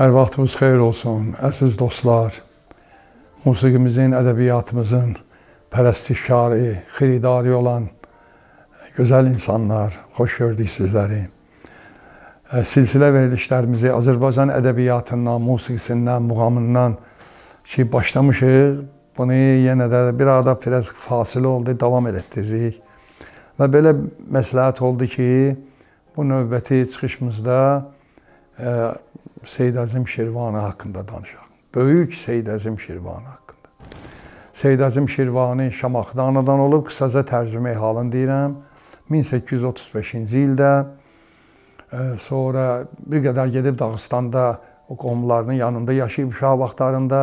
Hər vaxtınız xeyir olsun, əziz dostlar. Musiqimizin, ədəbiyyatımızın pərəstişkarı, xiridari olan gözəl insanlar, xoş gördük sizləri. Silsilə verilişlərimizi Azərbaycan ədəbiyyatından, musiqisindən, muğamından ki, başlamışıq. Bunu yenə də bir arada biraz fasilə oldu, davam elətdiririk. Və belə məsləhət oldu ki, bu növbəti çıxışımızda Seyyid Əzim Şirvani haqqında danışaq. Böyük Seyyid Əzim Şirvani haqqında. Seyyid Əzim Şirvani Şamaxıda anadan olub, qısaca tərcümə halını deyirəm. 1835-ci ildə sonra bir qədər gedib Dağıstanda o qonumlarının yanında yaşayıb uşaq vaxtlarında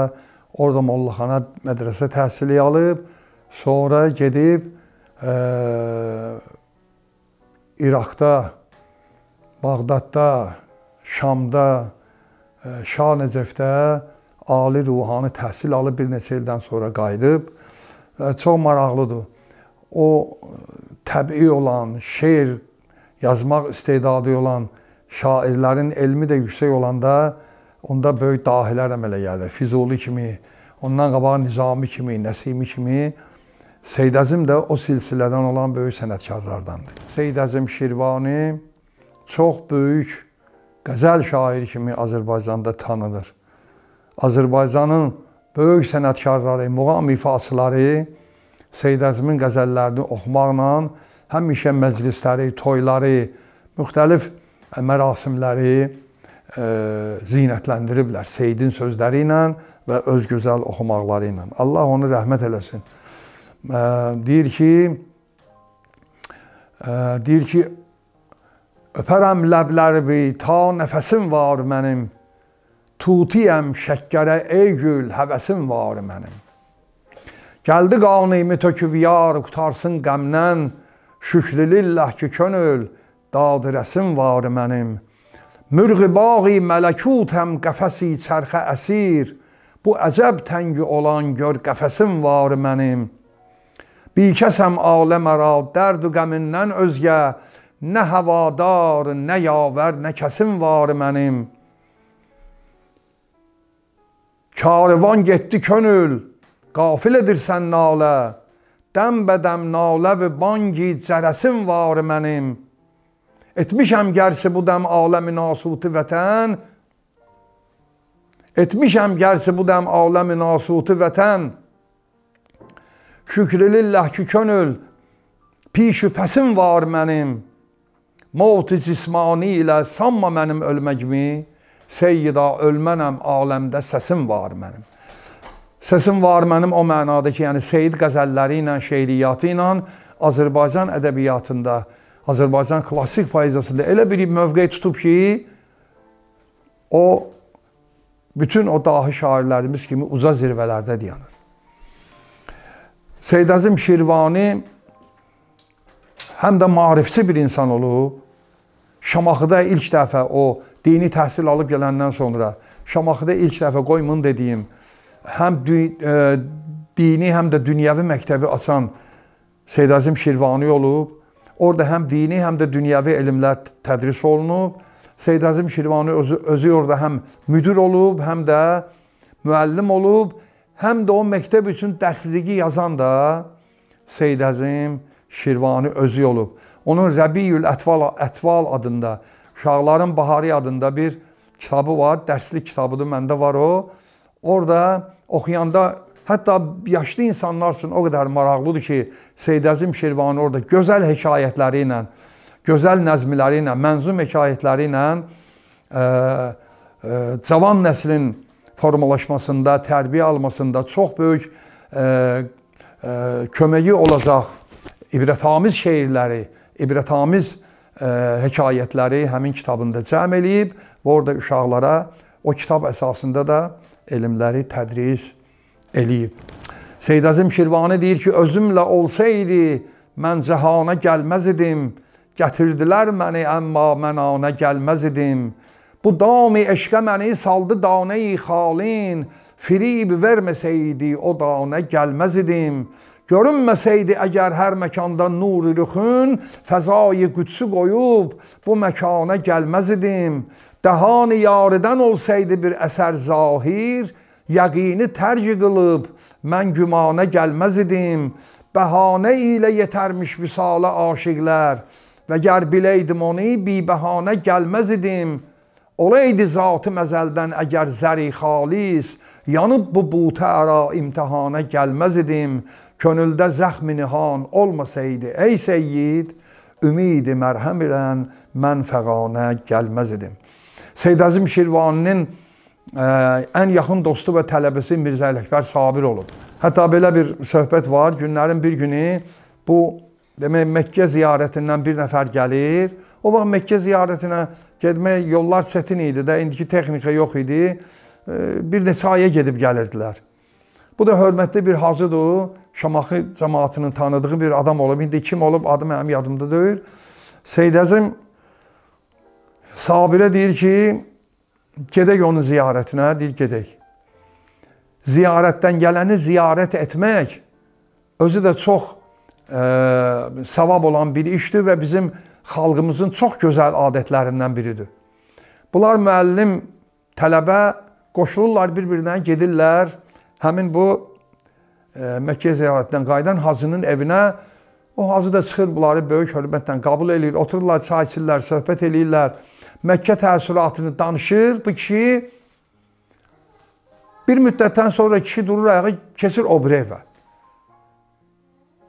orada mollaxana mədrəsə təhsili alıb, sonra gedib ə, İraqda, Bağdadda, Şamda, Şah Nəcəfdə ali ruhani təhsil alıb bir neçə ildən sonra qayıdıb. Çox maraqlıdır. O təbii olan, şeir yazmaq istedadı olan şairlərin elmi də yüksək olanda onda böyük dahilər əmələ gəlir. Füzuli kimi, ondan qabaq Nizami kimi, Nəsimi kimi Seyyid Əzim də o silsilədən olan böyük sənətkarlardandır. Seyyid Əzim Şirvani çox böyük qəzəl şairi kimi Azərbaycanda tanınır. Azərbaycanın böyük sənətkarları, muğam ifaçıları Seyyid Əzmin qəzəllərini oxumaqla həmişə məclisləri, toyları, müxtəlif mərasimləri e, zinətləndiriblər Seyyidin sözləri ilə və öz gözəl oxumaqları ilə. Allah onu rəhmət eləsin. E, deyir ki, e, deyir ki, Öpərəm ləblərimi, ta nəfəsim var mənim. Tutiyəm şəkkərə, ey gül, həvəsim var mənim. Gəldi qanimi töküb yar, qutarsın qəmdən, şükrülillah ki, könül, dadirəsim var mənim. Mürği bağı mələkutəm, qəfəsi çərxə əsir, bu əcəb təngi olan gör qəfəsim var mənim. Bikəsəm aləm əra, dərd u qəmindən özgə, Nə havadar, nə yavər, nə kəsim var mənim. Karvan getdi könül, qafil edirsən nalə. Dəm bədəm nalə və bangi cərəsim var mənim. Etmişəm gərsi bu dəm aləmi nasuti vətən. Etmişəm gərsi bu dəm aləmi nasuti vətən. Şükrülillah ki könül, pi şübhəsim var mənim. Mavt-ı cismani ilə sanma mənim ölməyimi, Seyyida ölmənəm aləmdə səsim var mənim. Səsim var mənim o mənada ki, yəni Seyyid qəzəlləri ilə, şeiriyyatı ilə Azərbaycan ədəbiyyatında, Azərbaycan klassik poeziyasında elə bir mövqe tutub ki, o bütün o dahi şairlərimiz kimi uca zirvələrdə dayanır. Seyyid Əzim Şirvani həm də marifçi bir insan olub. Şamaxıda ilk dəfə o dini təhsil alıb gələndən sonra Şamaxıda ilk dəfə qoymun dediyim həm e, dini, həm də dünyəvi məktəbi açan Seyyid Əzim Şirvani olub. Orada həm dini, həm də dünyəvi elmlər tədris olunub. Seyyid Əzim Şirvani özü, özü orada həm müdir olub, həm də müəllim olub, həm də o məktəb üçün dərsliyi yazan da Seyyid Əzim Şirvani özü olub. Onun Rəbiyül Ətval, Ətval adında, Uşaqların Baharı adında bir kitabı var. Dərslik kitabıdır, məndə var o. Orada oxuyanda hətta yaşlı insanlar üçün o qədər maraqlıdır ki, Seyyid Əzim Şirvani orada gözəl hekayətləri ilə, gözəl nəzmiləri ilə, mənzum hekayətləri ilə ə, e, ə, e, cavan nəslin formalaşmasında, tərbiyə almasında çox böyük ə, e, ə, köməyi olacaq ibrətamiz şeirləri, ibrətamiz ə, hekayətləri həmin kitabında cəm eləyib və orada uşaqlara o kitab əsasında da elmləri tədris eləyib. Seyyid Əzim Şirvani deyir ki, özümlə olsaydı mən cəhana gəlməz idim. Gətirdilər məni, əmma mən ana gəlməz idim. Bu dami eşqə məni saldı danəyi xalin. Firib verməsəydi o danə gəlməz idim. Görünməsəydi əgər hər məkanda nur rüxün, fəzayı qüdsü qoyub bu məkana gəlməz idim. Dəhan yarıdan olsaydı bir əsər zahir, yəqini tərk qılıb mən gümana gəlməz idim. Bəhanə ilə yetərmiş visala aşiqlər və gər biləydim onu bi bəhanə gəlməz idim. Olaydı zatı məzəldən əgər zəri xalis, yanıb bu butə ara imtihana gəlməz idim. Könüldə zəxmi nihan olmasaydı ey seyyid, ümidi mərhəm ilə mən fəqanə gəlməz idim. Seyd Əzim Şirvaninin ə, ən yaxın dostu və tələbəsi Mirzə Ələkbər Sabir olub. Hətta belə bir söhbət var, günlərin bir günü bu demək Məkkə ziyarətindən bir nəfər gəlir. O vaxt Məkkə ziyarətinə getmək yollar çətin idi də, indiki texnika yox idi. Bir neçə aya gedib gəlirdilər. Bu da hörmətli bir hacıdır. Şamaxı cəmaatının tanıdığı bir adam olub. İndi kim olub adı mənim yadımda deyil. Seyd Əzim Sabirə deyir ki, gedək onun ziyarətinə, deyir gedək. Ziyarətdən gələni ziyarət etmək özü də çox e, savab olan bir işdir və bizim xalqımızın çox gözəl adətlərindən biridir. Bunlar müəllim, tələbə qoşulurlar bir-birinə, gedirlər. Həmin bu e, Məkkə ziyarətindən qayıdan hacının evinə o hacı da çıxır bunları böyük hörmətlə qəbul eləyir. Otururlar, çay içirlər, söhbət eləyirlər. Məkkə təəssüratını danışır. Bu kişi bir müddətdən sonra kişi durur ayağa, keçir o bir evə.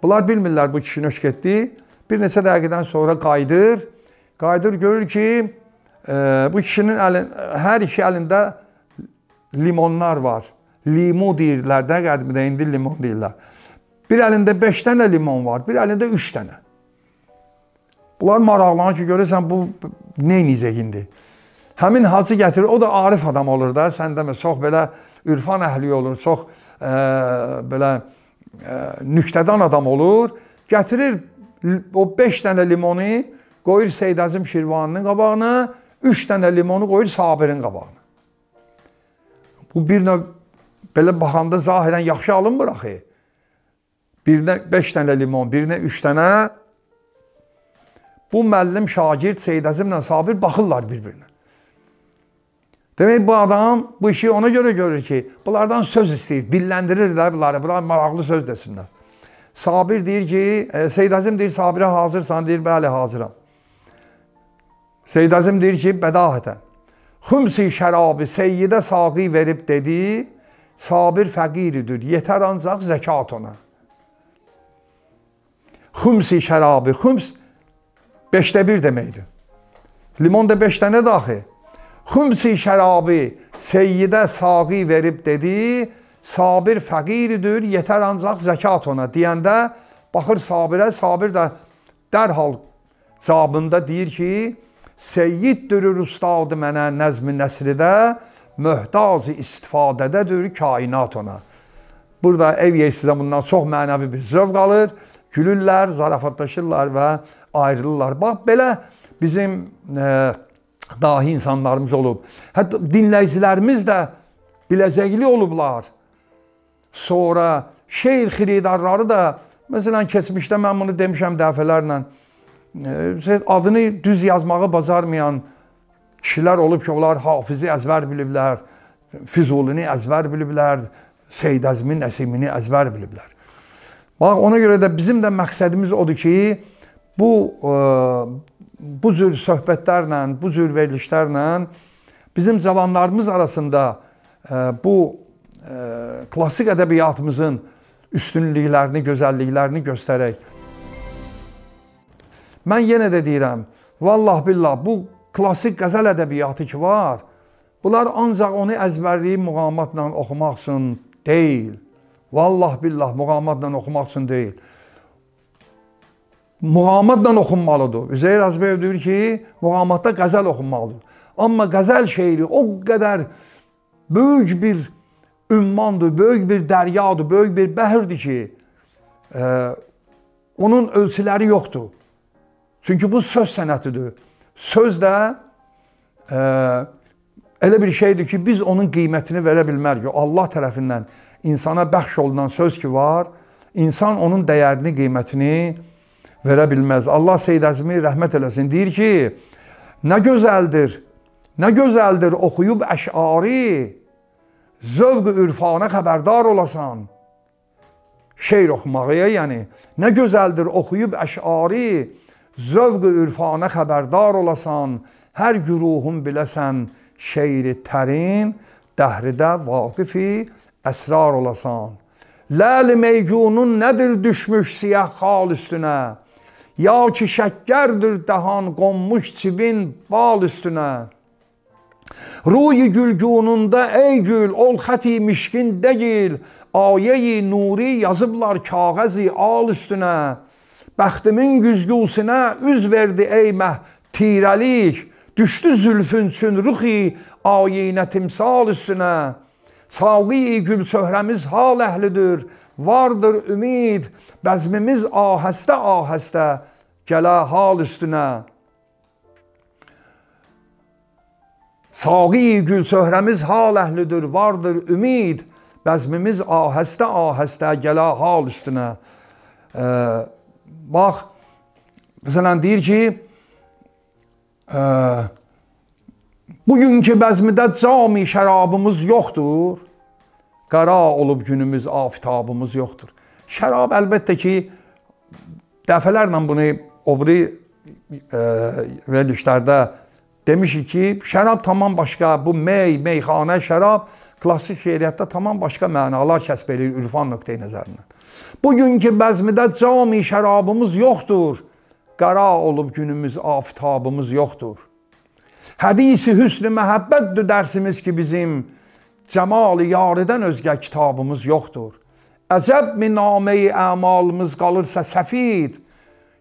Bunlar bilmirlər bu kişi nöş getdi. Bir neçə dəqiqədən sonra qayıdır. Qayıdır görür ki, e, bu kişinin əlin, hər iki əlində limonlar var. Limu deyirlər də, qədimdə indi limon deyirlər. Bir əlində 5 dənə limon var, bir əlində 3 dənə. Bunlar maraqlanır ki, görürsən bu nə edəcək indi? Həmin hacı gətirir, o da arif adam olur da, sən demə, çox belə ürfan əhli olur, çox ə, belə ə, nüktədan adam olur. Gətirir o 5 dənə limonu qoyur Seyd Əzim Şirvanının qabağına, 3 dənə limonu qoyur Sabirin qabağına. Bu bir növ belə baxanda zahirən yaxşı alınmır axı. Birinə 5 dənə limon, birinə 3 dənə Bu müəllim şagird Seyid Əzimlə Sabir baxırlar bir-birinə. Demək bu adam bu işi ona görə görür ki, bunlardan söz istəyir, dilləndirir də bunları, bunlar maraqlı söz desinlər. Sabir deyir ki, e, Seyid Əzim deyir Sabirə hazırsan, deyir bəli hazıram. Seyid Əzim deyir ki, bədahətən. Xümsi şərabı seyyidə saqi verib dedi, Sabir fəqiridir, yetər ancaq zəkat ona. Xümsi şərabı, xüms Beşdə bir deməkdir. Limon da beş dənə daxi. Xümsi şərabı seyyidə saqi verib dedi, sabir fəqiridir, yetər ancaq zəkat ona deyəndə baxır sabirə, sabir də dərhal cavabında deyir ki, seyyiddir ustadı mənə nəzmi nəsridə, möhtac istifadədədir kainat ona. Burada ev yeysizdə bundan çox mənəvi bir zövq alır, gülürlər, zarafatlaşırlar və ayrılırlar. Bax belə bizim e, dahi insanlarımız olub. Hətta dinləyicilərimiz də biləcəkli olublar. Sonra şeir xiridarları da məsələn keçmişdə mən bunu demişəm dəfələrlə e, adını düz yazmağı bacarmayan kişilər olub ki, onlar Hafizi əzbər biliblər, Füzulini əzbər biliblər, Seyd Əzmin Nəsimini əzbər biliblər. Bax ona görə də bizim də məqsədimiz odur ki, bu e, bu cür söhbətlərlə, bu cür verilişlərlə bizim cavanlarımız arasında e, bu e, klassik ədəbiyyatımızın üstünlüklərini, gözəlliklərini göstərək. Mən yenə də deyirəm, vallah billah bu klassik qəzəl ədəbiyyatı ki var, bunlar ancaq onu əzbərləyib muğamatla oxumaq üçün deyil. Vallah billah muğamatla oxumaq üçün deyil muğamatla oxunmalıdır. Üzeyir Azbəyev deyir ki, muğamatda qəzəl oxunmalıdır. Amma qəzəl şeiri o qədər böyük bir ümmandır, böyük bir dəryadır, böyük bir bəhirdir ki, e, onun ölçüləri yoxdur. Çünki bu söz sənətidir. Söz də e, elə bir şeydir ki, biz onun qiymətini verə bilmərik. Allah tərəfindən insana bəxş olunan söz ki var, insan onun dəyərini, qiymətini verə bilməz. Allah Seyyid Əzmi rəhmət eləsin. Deyir ki, nə gözəldir, Nə gözəldir oxuyub əşari, zövq-ü ürfana xəbərdar olasan. Şeir oxumağa, yəni nə gözəldir oxuyub əşari, zövq-ü ürfana xəbərdar olasan. Hər güruhun biləsən şeiri tərin, dəhridə vaqifi əsrar olasan. Ləl meygunun nədir düşmüş siyah xal üstünə? Ya ki şəkkərdir dəhan qonmuş çibin bal üstünə. Ruyi gülgununda ey gül ol xəti mişkin deyil, ayeyi nuri yazıblar kağəzi al üstünə. Bəxtimin güzgüsünə üz verdi ey məh tirəlik, düşdü zülfün üçün ruxi ayinə timsal üstünə. Saqi gül söhrəmiz hal əhlidir, vardır ümid, bəzmimiz ahəstə ahəstə gələ hal üstünə. Saqi gül söhrəmiz hal əhlidir, vardır ümid. Bəzmimiz ahəstə ahəstə gələ hal üstünə. E, bax, məsələn deyir ki, e, bugünkü bəzmidə cami şərabımız yoxdur. Qara olub günümüz, afitabımız yoxdur. Şərab əlbəttə ki, dəfələrlə bunu o biri e, verilişlərdə Demişik ki, şərab tamam başqa, bu mey, meyxanə, şərab klassik şeiriyyatda tamam başqa mənalar kəsb edir ürfan nöqteyi nəzərindən. Bugünkü bəzmidə cami şərabımız yoxdur. Qara olub günümüz, afitabımız yoxdur. Hədisi hüsnü məhəbbətdir dərsimiz ki bizim cəmalı yaridən özgə kitabımız yoxdur. Əcəb mi nameyi əmalımız qalırsa səfid,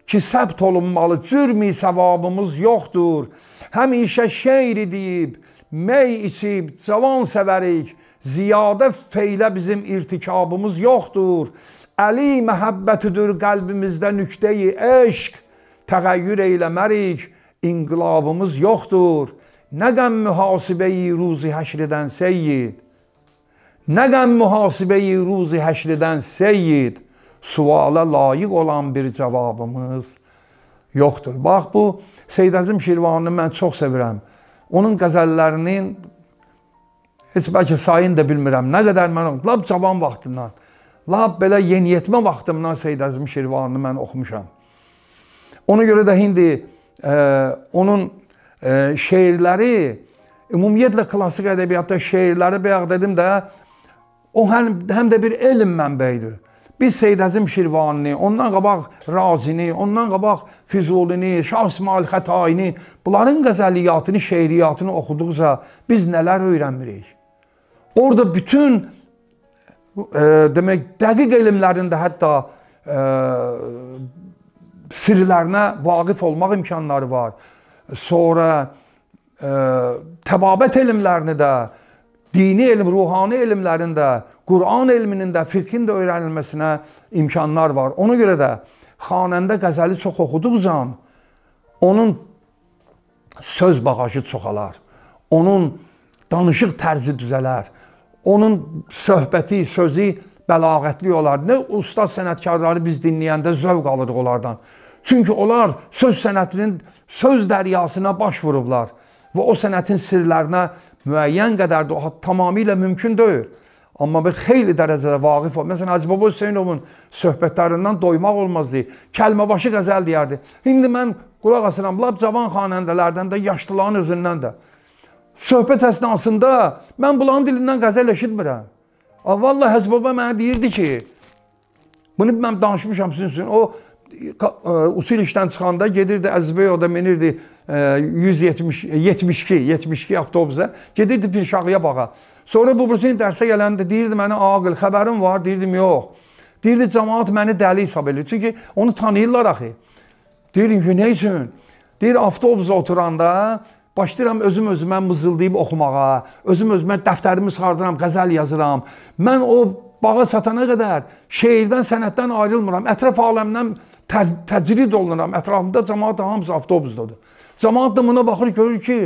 ki səbt olunmalı, cürmi savabımız yoxdur. Həmişə şeir deyib, mey içib, cavan sevərik, ziyadə feylə bizim irtikabımız yoxdur. Əli məhəbbətidir qəlbimizdə nüqteyi eşq, təğəyyür eyləmərik, inqilabımız yoxdur. Nə qəm mühasibəyi ruzi həşridən seyyid, nə qəm mühasibəyi ruzi həşridən seyyid, suala layiq olan bir cavabımız yoxdur. Bax bu Seyd Əzim Şirvanını mən çox sevirəm. Onun qəzəllərinin heç bəlkə sayını da bilmirəm. Nə qədər mən lap cavan vaxtından, lap belə yeniyetmə vaxtımdan Seyd Əzim Şirvanını mən oxumuşam. Ona görə də indi e, onun e, şeirləri ümumiyyətlə klassik ədəbiyyatda şeirləri bayaq dedim də o həm, həm də bir elm mənbəyidir. Biz Seyd Əzim Şirvanini, ondan qabaq Razini, ondan qabaq Füzulini, Şah İsmail Xətaini, bunların qəzəliyyatını, şeiriyyatını oxuduqca biz nələr öyrənmirik? Orada bütün e, demək dəqiq elmlərində hətta e, sirlərinə vaqif olmaq imkanları var. Sonra e, təbabət elmlərini də dini elm, ruhani elmlərin də, Quran elminin də, fiqhin də öyrənilməsinə imkanlar var. Ona görə də xanəndə qəzəli çox oxuduqca onun söz bağajı çoxalar. Onun danışıq tərzi düzələr. Onun söhbəti, sözü bəlağətli olar. Nə ustad sənətkarları biz dinləyəndə zövq alırıq onlardan. Çünki onlar söz sənətinin söz dəryasına baş vurublar və o sənətin sirlərinə müəyyən qədər də tamamilə mümkün deyil. Amma bir xeyli dərəcədə vaqif ol. Məsələn, Hacı Baba Hüseynovun söhbətlərindən doymaq olmazdı. Kəlmə başı qəzəl deyərdi. İndi mən qulaq asıram, lap cavan xanəndələrdən də, yaşlıların özündən də. Söhbət əsnasında mən bunların dilindən qəzəl eşitmirəm. Vallahi Hacı Baba mənə deyirdi ki, bunu mən danışmışam sizin üçün. O usul işdən çıxanda gedirdi Əzizbəy o da minirdi 170 72 72 avtobusa gedirdi Pirşağıya bağa. Sonra bu bursun dərsə gələndə deyirdi mənə aqil xəbərim var, deyirdim yox. Deyirdi cəmaət məni dəli hesab edir. Çünki onu tanıyırlar axı. Deyirdim ki, nə üçün? Deyir avtobusa oturanda başlayıram özüm özümə mızıldayıb oxumağa, özüm özümə dəftərimi çıxardıram, qəzəl yazıram. Mən o bağa çatana qədər şeirdən, sənətdən ayrılmıram. Ətraf aləmdən tə təcrid olunuram. Ətrafımda cəmaət hamısı avtobusdadır. Cəmaət də buna baxır, görür ki,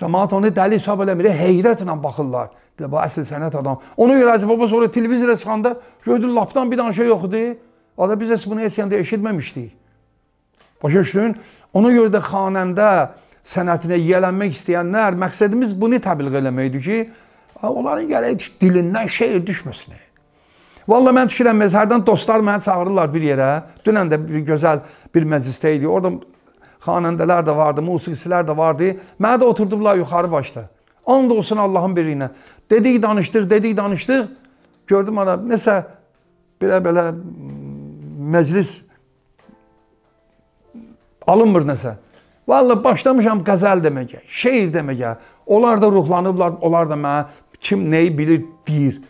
cəmaət onu dəli hesab eləmir, heyrətlə baxırlar. De, bu əsl sənət adam. Ona görə Hacı Baba sonra televizora çıxanda gördün lapdan bir şey yoxdur. Ada biz bunu heç yanda eşitməmişdik. Başa düşdün? Ona görə də xanəndə sənətinə yiyələnmək istəyənlər, məqsədimiz bunu təbliğ eləməkdir ki, onların gərək dilindən şeir düşməsin. Vallahi mən düşünürəm, hərdən dostlar məni çağırırlar bir yerə. Dünən də bir gözəl bir məclisdə idi. Orada xanəndələr də vardı, musiqicilər də vardı. Mənə də oturdular yuxarı başda. And olsun Allahın birliyinə. Dedik, danışdıq, dedik, danışdıq. Gördüm ana nəsə belə-belə məclis alınmır nəsə. Vallahi başlamışam qəzəl deməyə, şeir deməyə. Onlar da ruhlanıblar, onlar da mənə kim nəyi bilir deyir.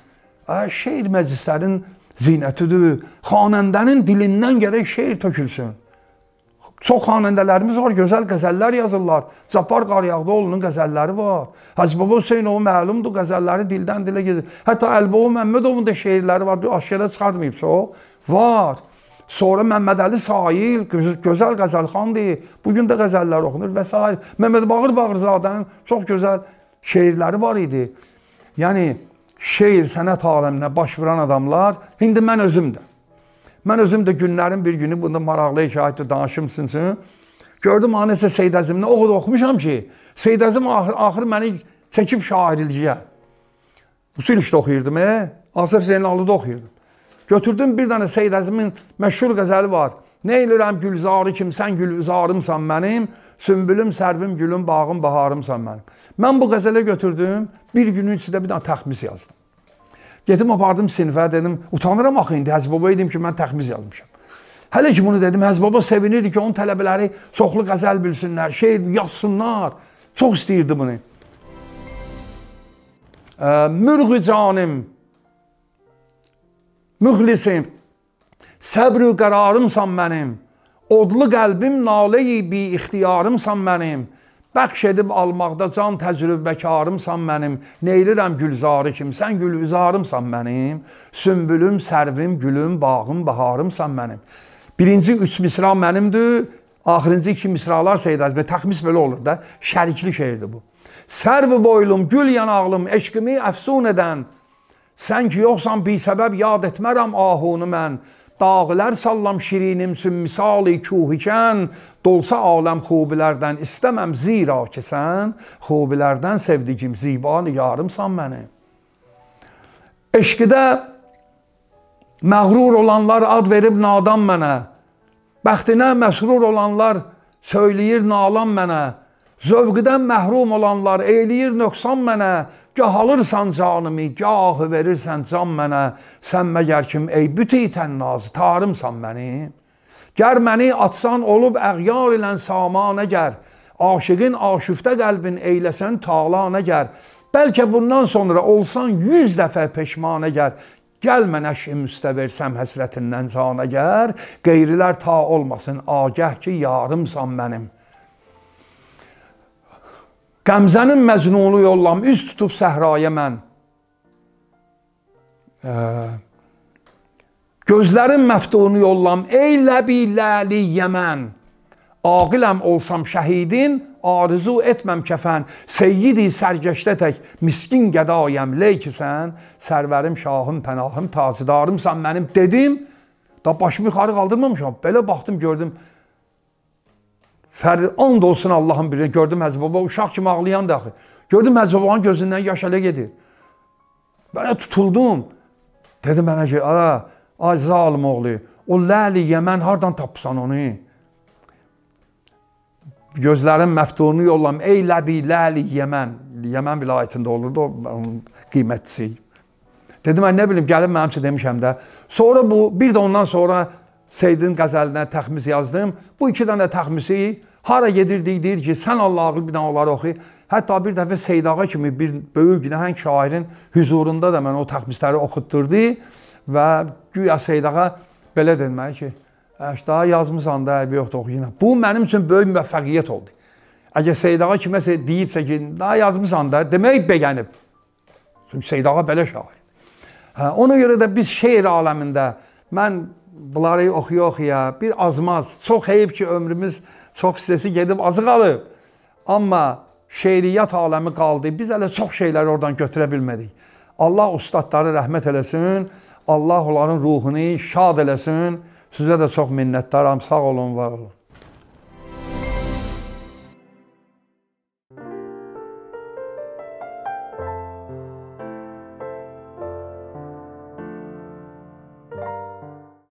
Şeir məclislərin zinətidir. Xanəndənin dilindən gərək şeir tökülsün. Çox xanəndələrimiz var, gözəl qəzəllər yazırlar. Zapar Qaryağdıoğlu'nun qəzəlləri var. Hacı Baba Hüseynov məlumdur, qəzəlləri dildən dilə gedir. Hətta Əlbaba Məmmədovun da şeirləri var, aşkara çıxartmayıbsa o. Var. Sonra Məmməd Əli Sail gözəl qəzəlxandır. Bu gün də qəzəllər oxunur və s. Məmməd Bağır Bağırzadənin çox gözəl şeirləri var idi. Yəni şeir sənət aləminə baş vuran adamlar indi mən özüm də. Mən özüm də günlərin bir günü bunda maraqlı hekayətdir danışımsınsın. Gördüm ha nəsə Seyd Əzimlə o qədər oxumuşam ki, Seyd Əzim axır, axır məni çəkib şairliyə. Usul işdə oxuyurdum, e? Asif Zeynallıda oxuyurdum. Götürdüm bir dənə Seyd Əzimin məşhur qəzəli var. Nə elirəm gülzarı kim, sən gülzarımsan mənim, sümbülüm, sərvim, gülüm, bağım, baharımsan mənim. Mən bu qəzələ götürdüm, bir günün içində bir dənə təxmis yazdım. Gedim apardım sinifə, dedim, utanıram axı indi Həzb baba idim ki, mən təxmis yazmışam. Hələ ki bunu dedim, Həzb baba sevinirdi ki, onun tələbələri çoxlu qəzəl bilsinlər, şeir yazsınlar. Çox istəyirdi bunu. Mürğü canım, müxlisim, səbr-ü qərarımsan mənim, odlu qəlbim nalə-i bi ixtiyarımsan mənim, bəxş edib almaqda can təcrübəkarımsan mənim, neylirəm gülzarı kim, sən gülüzarımsan mənim, sümbülüm, sərvim, gülüm, bağım, baharımsan mənim. Birinci üç misra mənimdir, axırıncı iki misralar Seyyid Əzmi, təxmis belə olur da, şərikli şeirdir bu. Sərv boylum, gül yanağlım, eşqimi əfsun edən, Sən ki yoxsan bir səbəb yad etmərəm ahunu mən. Dağlar sallam şirinimsin misali kuhikən, dolsa aləm xubilərdən istəməm zira ki sən xubilərdən sevdigim ziba nigarımsan mənim. Eşqidə məğrur olanlar ad verib nadan mənə. Bəxtinə məsrur olanlar söyləyir nalan mənə. Zövqdən məhrum olanlar eyləyir nöqsan mənə, gah alırsan canımı, gah verirsən can mənə, sən məgər kim ey büti tənnaz, tarımsan məni. Gər məni atsan olub əğyar ilə samanə gər, aşıqın aşüftə qəlbin eyləsən talanə gər. Bəlkə bundan sonra olsan yüz dəfə peşmanə gər, Gəl mənə şim üstə versəm həsrətindən canə gər, qeyrilər ta olmasın, agəh ki, yarımsan mənim. Qəmzənin məcnunu yollam, üz tutub səhraya mən. Gözlərin məftunu yollam, ey ləbi ləli yəmən. Aqiləm olsam şəhidin, arzu etməm kəfən. Seyyidi sərgəşdə tək, miskin qədayəm, leyki sən, sərvərim, şahım, pənahım, tacidarımsan mənim dedim. Da başımı yuxarı qaldırmamışam. Belə baxdım, gördüm. Fərdi and olsun Allahın birinə. Gördüm Həzrət Baba uşaq kimi ağlayan daxı. Gördüm Həzrət Babanın gözündən yaş ələ gedir. Mənə tutuldum. Dedim mənə ki, ala, ay zalim oğlu, o ləli yəmən hardan tapsan onu? Gözlərin məftunu yollam, ey ləbi ləli yəmən. Yəmən vilayətində olurdu o qiymətçisi. Dedim, mən nə bilim, gəlib mənim üçün demişəm də. Sonra bu, bir də ondan sonra Seydin qəzəlinə təxmis yazdım. Bu iki dənə təxmisi hara gedirdik deyir ki, sən Allahı bir dənə onları oxu. Hətta bir dəfə Seydağa kimi bir böyük nəhəng şairin huzurunda da mən o təxmisləri oxutdurdu və güya Seydağa belə deməli ki, daha yazmısan da, əybi yoxdur oxuyuna. Bu mənim üçün böyük müvəffəqiyyət oldu. Əgər Seydağa kiməsə deyibsə ki, daha yazmısan da, demək bəgənib. Çünki Seydağa belə şair. Hə, ona görə də biz şeir aləmində mən bunları oxuya-oxuya bir azmaz, çox heyf ki, ömrümüz çox hissəsi gedib azı qalıb. Amma şeiriyyat aləmi qaldı. Biz hələ çox şeyləri oradan götürə bilmədik. Allah ustadları rəhmət eləsin. Allah onların ruhunu şad eləsin. Sizə də çox minnətdaram. Sağ olun, var olun.